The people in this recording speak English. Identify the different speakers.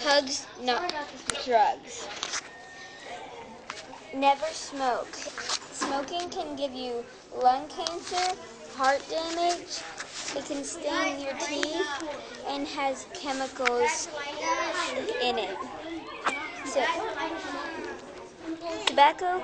Speaker 1: Hugs, not drugs. Never smoke. Smoking can give you lung cancer, heart damage, it can stain your teeth, and has chemicals in it. So, tobacco.